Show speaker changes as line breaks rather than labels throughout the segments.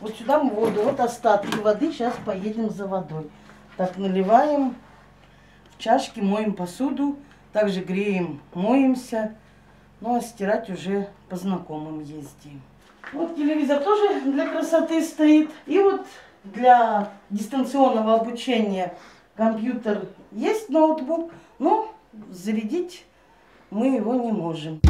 Вот сюда воду, вот остатки воды, сейчас поедем за водой. Так, наливаем в чашки, моем посуду, также греем, моемся. Ну, а стирать уже по знакомым ездим. Вот телевизор тоже для красоты стоит. И вот для дистанционного обучения компьютер есть, ноутбук, но зарядить мы его не можем.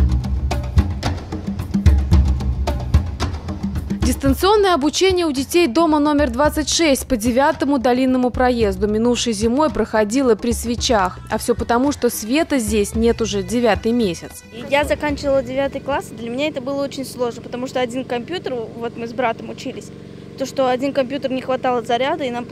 Дистанционное обучение у детей дома номер 26 по девятому долинному проезду минувшей зимой проходило при свечах. А все потому, что света здесь нет уже девятый месяц.
Я заканчивала девятый класс, для меня это было очень сложно, потому что один компьютер, вот мы с братом учились, то, что один компьютер не хватало заряда, и нам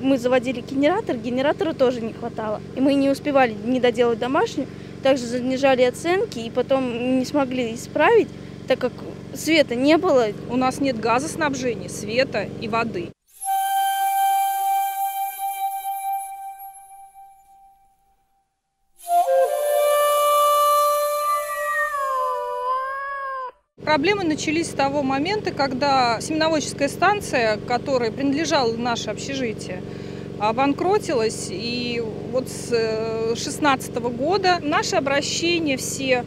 мы заводили генератор, генератора тоже не хватало. И мы не успевали не доделать домашнюю, также занижали оценки, и потом не смогли исправить, так как света не было.
У нас нет газоснабжения, света и воды. Проблемы начались с того момента, когда семеноводческая станция, которой принадлежало наше общежитие, обанкротилась. И вот с 2016 э, года наши обращения все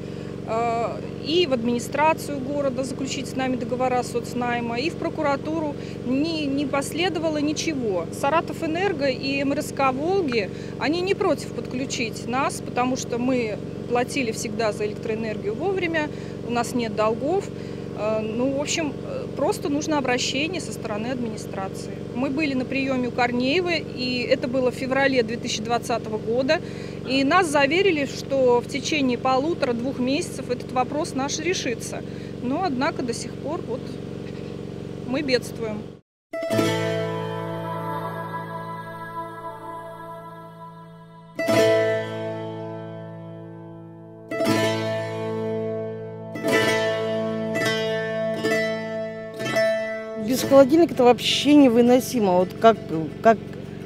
и в администрацию города заключить с нами договора соцнайма, и в прокуратуру не, не последовало ничего. Саратов Энерго и МРСК Волги, они не против подключить нас, потому что мы платили всегда за электроэнергию вовремя, у нас нет долгов. Э, ну, в общем, просто нужно обращение со стороны администрации. Мы были на приеме у Корнеева, и это было в феврале 2020 года. И нас заверили, что в течение полутора-двух месяцев этот вопрос наш решится. Но, однако, до сих пор вот мы бедствуем.
Без холодильника это вообще невыносимо. Вот как, как,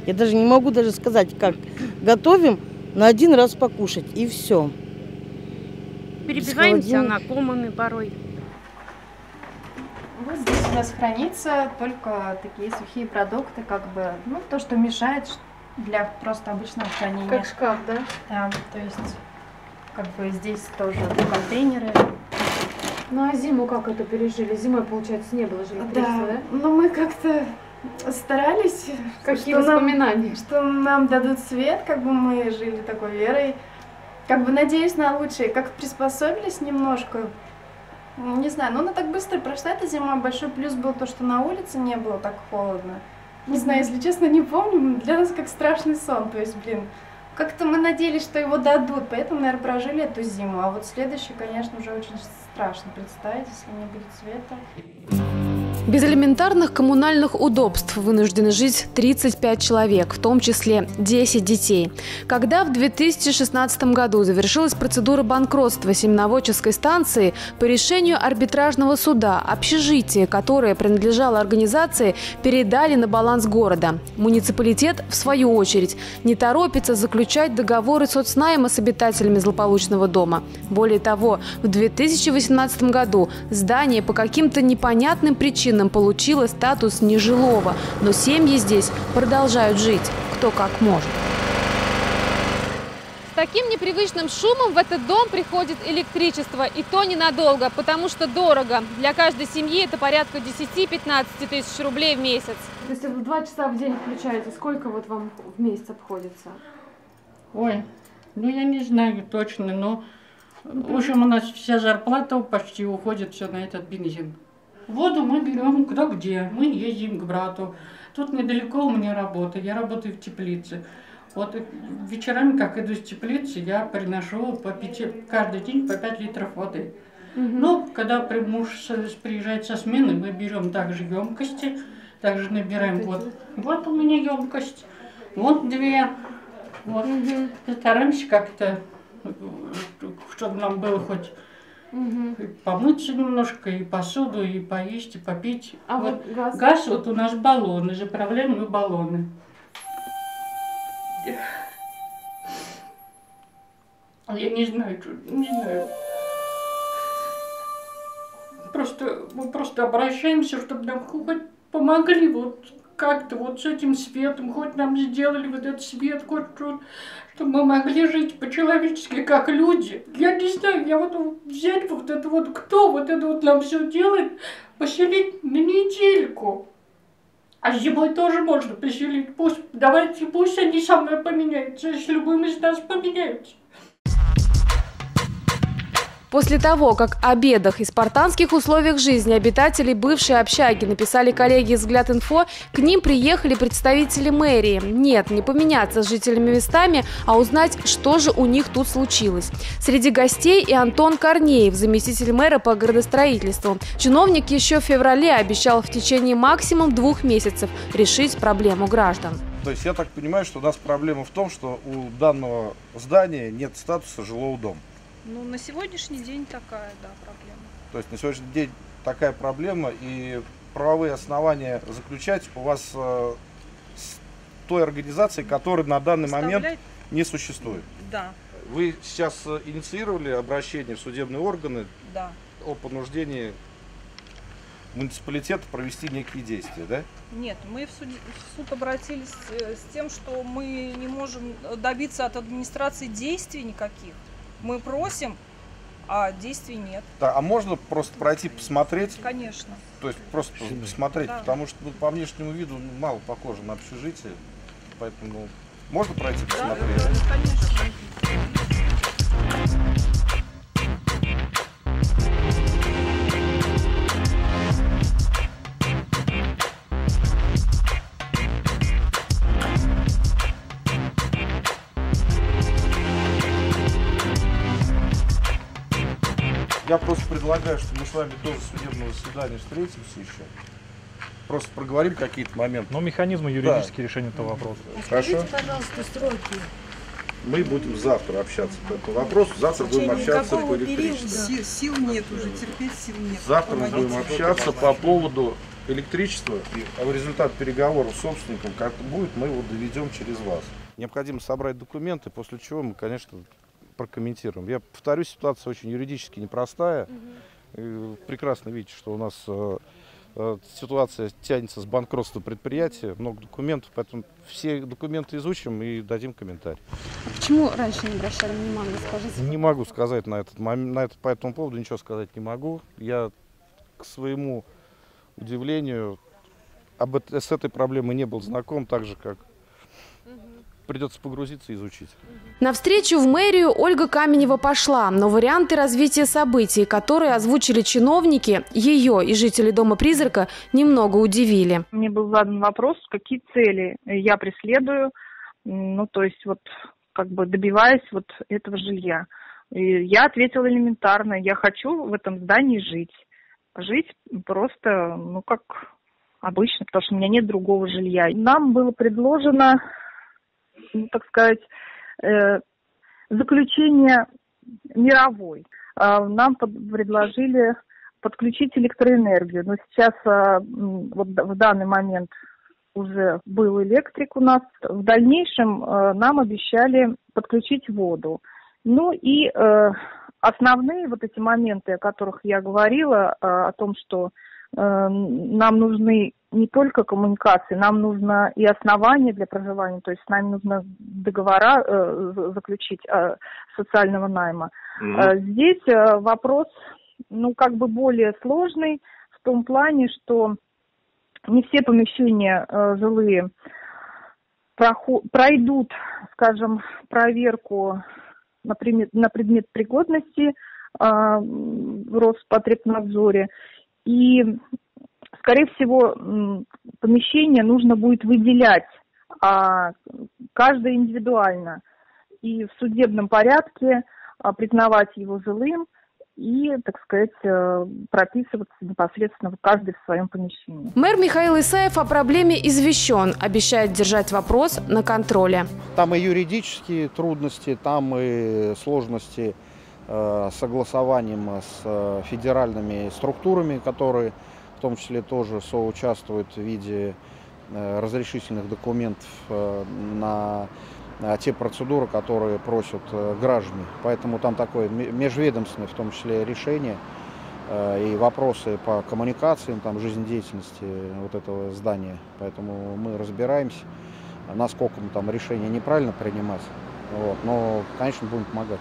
я даже не могу даже сказать, как готовим, на один раз покушать, и все.
Перебиваемся знакомыми порой.
Вот здесь у нас хранится только такие сухие продукты, как бы, ну, то, что мешает для просто обычного хранения.
Как шкаф, да?
Да, то есть, как бы здесь тоже контейнеры.
Ну а зиму как это пережили? Зимой, получается, не было же электричества, да? да?
Ну мы как-то старались.
Какие что воспоминания?
Нам, что нам дадут свет, как бы мы жили такой верой. Как бы надеюсь на лучшее. Как приспособились немножко. Не знаю, но она так быстро прошла эта зима. Большой плюс был то, что на улице не было так холодно. Не знаю, если честно, не помню. Для нас как страшный сон. То есть, блин, как-то мы надеялись, что его дадут, поэтому, наверное, прожили эту зиму. А вот следующий, конечно, уже очень страшно представить, если не будет света.
Без элементарных коммунальных удобств вынуждены жить 35 человек, в том числе 10 детей. Когда в 2016 году завершилась процедура банкротства семеноводческой станции, по решению арбитражного суда общежитие, которое принадлежало организации, передали на баланс города. Муниципалитет, в свою очередь, не торопится заключать договоры соцнайма с обитателями злополучного дома. Более того, в 2018 году здание по каким-то непонятным причинам Пушкиным получила статус нежилого, но семьи здесь продолжают жить, кто как может.
С таким непривычным шумом в этот дом приходит электричество, и то ненадолго, потому что дорого. Для каждой семьи это порядка 10-15 тысяч рублей в месяц.
Если вы два часа в день включаете, сколько вот вам в месяц обходится?
Ой, ну я не знаю точно, но в общем у нас вся зарплата почти уходит все на этот бензин. Воду мы берем кто где. Мы ездим к брату. Тут недалеко у меня работа. Я работаю в теплице. Вот вечерами, как иду с теплицы, я приношу по пяти, каждый день по 5 литров воды. Угу. Ну, когда муж приезжает со смены, мы берем также емкости, также набираем вот. Вот у меня емкость, вот две. Вот. Угу. Стараемся как-то, чтобы нам было хоть Угу. помыться немножко, и посуду, и поесть, и попить.
А вот, вот газ?
Газ, вот у нас баллоны, заправляем мы баллоны. Я не знаю, что, не знаю. Просто, мы просто обращаемся, чтобы нам хоть помогли вот как-то вот с этим светом, хоть нам сделали вот этот свет, хоть что чтобы мы могли жить по-человечески, как люди. Я не знаю, я вот взять вот это вот, кто вот это вот нам все делает, поселить на недельку. А зимой тоже можно поселить. Пусть, давайте, пусть они со мной поменяются, если любым из нас поменяются.
После того, как о бедах и спартанских условиях жизни обитателей бывшей общаги написали коллеги из «Взгляд инфо», к ним приехали представители мэрии. Нет, не поменяться с жителями местами, а узнать, что же у них тут случилось. Среди гостей и Антон Корнеев, заместитель мэра по градостроительству. Чиновник еще в феврале обещал в течение максимум двух месяцев решить проблему граждан.
То есть я так понимаю, что у нас проблема в том, что у данного здания нет статуса жилого дома.
Ну, на сегодняшний день такая, да, проблема.
То есть на сегодняшний день такая проблема и правовые основания заключать у вас э, с той организацией, которая на данный момент не существует.
Да.
Вы сейчас э, инициировали обращение в судебные органы
да.
о понуждении муниципалитета провести некие действия, да?
Нет, мы в суд, в суд обратились э, с тем, что мы не можем добиться от администрации действий никаких. Мы просим, а действий нет.
Да, а можно просто пройти посмотреть?
Конечно.
То есть просто посмотреть, да. потому что ну, по внешнему виду ну, мало похоже на общежитие, поэтому можно пройти посмотреть?
Да, конечно.
Я просто предлагаю, что мы с вами до судебного заседания встретимся еще. Просто проговорим какие-то моменты.
Но механизмы юридические да. решения этого вопроса.
Хорошо.
пожалуйста, сроки.
Мы будем завтра общаться по этому вопросу. Завтра будем общаться по электричеству.
Сил, сил нет уже, терпеть сил нет.
Завтра мы будем общаться по поводу электричества. И а результат переговоров с собственником, как будет, мы его доведем через вас. Необходимо собрать документы, после чего мы, конечно, прокомментируем. Я повторюсь, ситуация очень юридически непростая. Угу. Прекрасно видите, что у нас э, э, ситуация тянется с банкротства предприятия, много документов, поэтому все документы изучим и дадим комментарий.
Почему раньше не обращали внимания, скажите?
Не могу сказать на этот момент, на это, по этому поводу ничего сказать не могу. Я к своему удивлению об, с этой проблемой не был знаком, так же как придется погрузиться и изучить.
На встречу в мэрию Ольга Каменева пошла, но варианты развития событий, которые озвучили чиновники, ее и жители Дома призрака немного удивили.
Мне был задан вопрос, какие цели я преследую, ну то есть вот как бы добиваясь вот этого жилья. И я ответила элементарно, я хочу в этом здании жить. Жить просто, ну как обычно, потому что у меня нет другого жилья. Нам было предложено ну, так сказать, э, заключение мировой. Э, нам предложили подключить электроэнергию. Но сейчас э, вот в данный момент уже был электрик у нас. В дальнейшем э, нам обещали подключить воду. Ну и э, основные вот эти моменты, о которых я говорила, о том, что э, нам нужны не только коммуникации, нам нужно и основания для проживания, то есть нам нужно договора э, заключить э, социального найма. Mm-hmm. Здесь э, вопрос, ну, как бы более сложный в том плане, что не все помещения э, жилые проход, пройдут, скажем, проверку на предмет, на предмет пригодности э, в Роспотребнадзоре. И скорее всего, помещение нужно будет выделять, а каждое индивидуально. И в судебном порядке а, признавать его жилым и, так сказать, э, прописываться непосредственно в каждый в своем помещении.
Мэр Михаил Исаев о проблеме извещен, обещает держать вопрос на контроле.
Там и юридические трудности, там и сложности э, согласованием с э, федеральными структурами, которые в том числе тоже соучаствуют в виде э, разрешительных документов э, на те процедуры, которые просят э, граждане. Поэтому там такое межведомственное, в том числе, решение. и вопросы по коммуникациям, там, жизнедеятельности вот этого здания. Поэтому мы разбираемся, насколько мы там решение неправильно принимать. Вот. Но, конечно, будем помогать.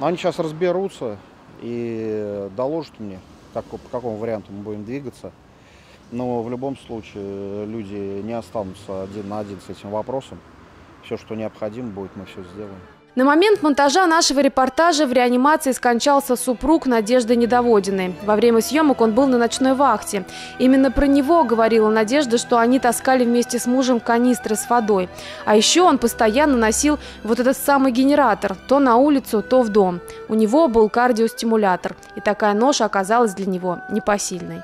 Но они сейчас разберутся и доложат мне, как, по какому варианту мы будем двигаться. Но в любом случае люди не останутся один на один с этим вопросом. Все, что необходимо будет, мы все сделаем.
На момент монтажа нашего репортажа в реанимации скончался супруг Надежды Недоводиной. Во время съемок он был на ночной вахте. Именно про него говорила Надежда, что они таскали вместе с мужем канистры с водой. А еще он постоянно носил вот этот самый генератор, то на улицу, то в дом. У него был кардиостимулятор, и такая ноша оказалась для него непосильной.